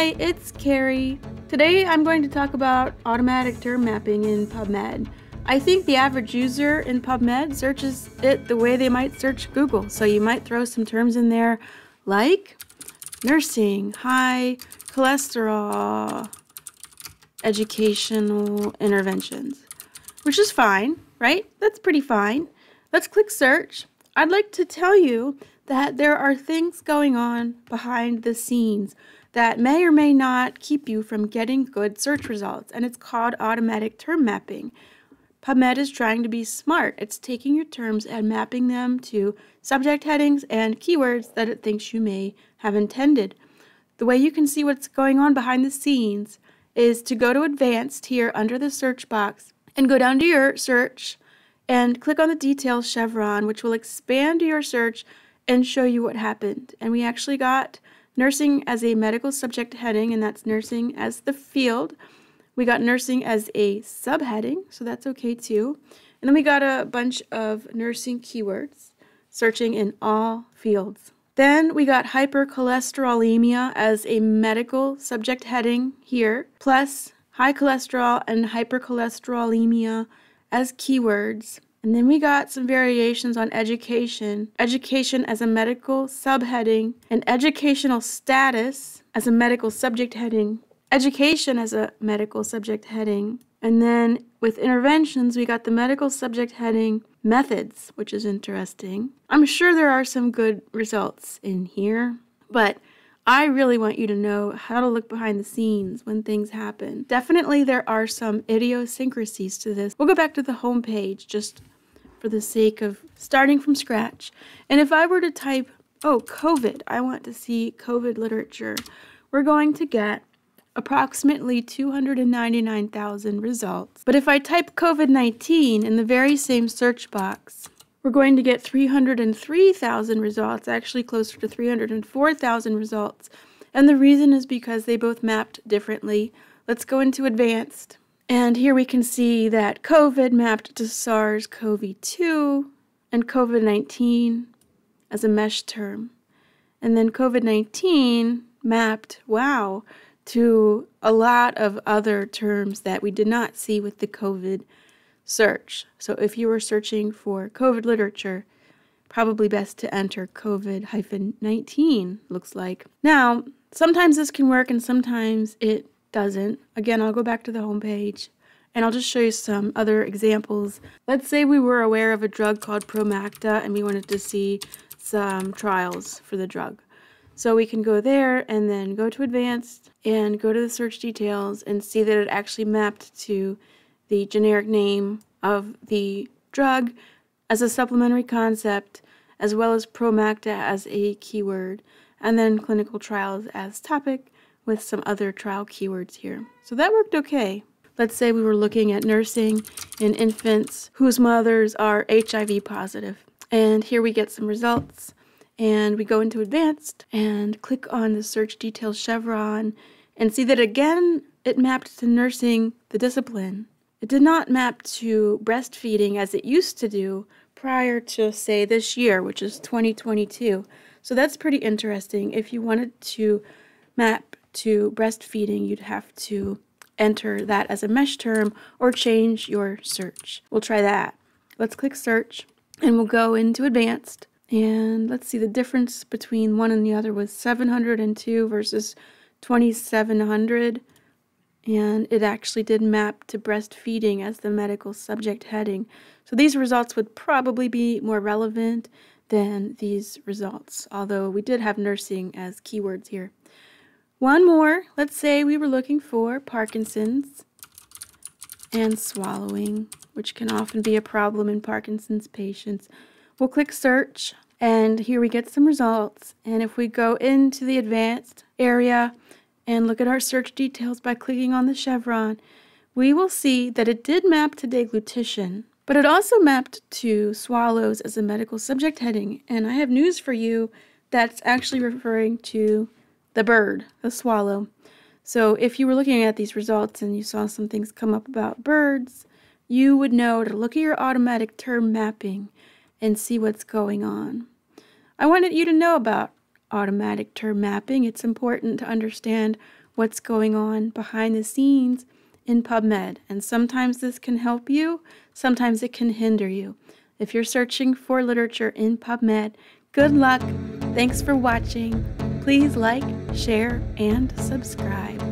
Hi, it's Carrie. Today I'm going to talk about automatic term mapping in PubMed. I think the average user in PubMed searches it the way they might search Google. So you might throw some terms in there like nursing, high cholesterol, educational interventions, which is fine, right? That's pretty fine. Let's click search. I'd like to tell you that there are things going on behind the scenes that may or may not keep you from getting good search results, and it's called automatic term mapping. PubMed is trying to be smart. It's taking your terms and mapping them to subject headings and keywords that it thinks you may have intended. The way you can see what's going on behind the scenes is to go to Advanced here under the search box and go down to your search and click on the details chevron, which will expand your search and show you what happened. And we actually got nursing as a medical subject heading, and that's nursing as the field. We got nursing as a subheading, so that's okay too. And then we got a bunch of nursing keywords, searching in all fields. Then we got hypercholesterolemia as a medical subject heading here, plus high cholesterol and hypercholesterolemia as keywords. And then we got some variations on education, education as a medical subheading, and educational status as a medical subject heading, education as a medical subject heading. And then with interventions, we got the medical subject heading methods, which is interesting. I'm sure there are some good results in here, but I really want you to know how to look behind the scenes when things happen. Definitely, there are some idiosyncrasies to this. We'll go back to the home page just for the sake of starting from scratch. And if I were to type, oh, COVID, I want to see COVID literature, we're going to get approximately 299,000 results. But if I type COVID 19 in the very same search box, we're going to get 303,000 results, actually closer to 304,000 results. And the reason is because they both mapped differently. Let's go into advanced. And here we can see that COVID mapped to SARS CoV 2 and COVID 19 as a mesh term. And then COVID 19 mapped, wow, to a lot of other terms that we did not see with the COVID search. So if you were searching for COVID literature, probably best to enter COVID 19, looks like. Now, sometimes this can work and sometimes it doesn't. Again, I'll go back to the home page and I'll just show you some other examples. Let's say we were aware of a drug called Promacta and we wanted to see some trials for the drug. So we can go there and then go to advanced and go to the search details and see that it actually mapped to the generic name of the drug as a supplementary concept, as well as Promacta as a keyword, and then clinical trials as topic with some other trial keywords here. So that worked okay. Let's say we were looking at nursing in infants whose mothers are HIV positive. And here we get some results. And we go into advanced and click on the search details chevron and see that again it mapped to nursing the discipline. It did not map to breastfeeding as it used to do prior to, say, this year, which is 2022. So that's pretty interesting. If you wanted to map to breastfeeding, you'd have to enter that as a mesh term or change your search. We'll try that. Let's click search and we'll go into advanced. And let's see, the difference between one and the other was 702 versus 2700 and it actually did map to breastfeeding as the medical subject heading. So these results would probably be more relevant than these results, although we did have nursing as keywords here. One more, let's say we were looking for Parkinson's and swallowing, which can often be a problem in Parkinson's patients. We'll click search, and here we get some results. And if we go into the advanced area, and look at our search details by clicking on the chevron, we will see that it did map to deglutition, but it also mapped to swallows as a medical subject heading. And I have news for you that's actually referring to the bird, the swallow. So if you were looking at these results and you saw some things come up about birds, you would know to look at your automatic term mapping and see what's going on. I wanted you to know about automatic term mapping, it's important to understand what's going on behind the scenes in PubMed. And sometimes this can help you, sometimes it can hinder you. If you're searching for literature in PubMed, good luck. Thanks for watching. Please like, share, and subscribe.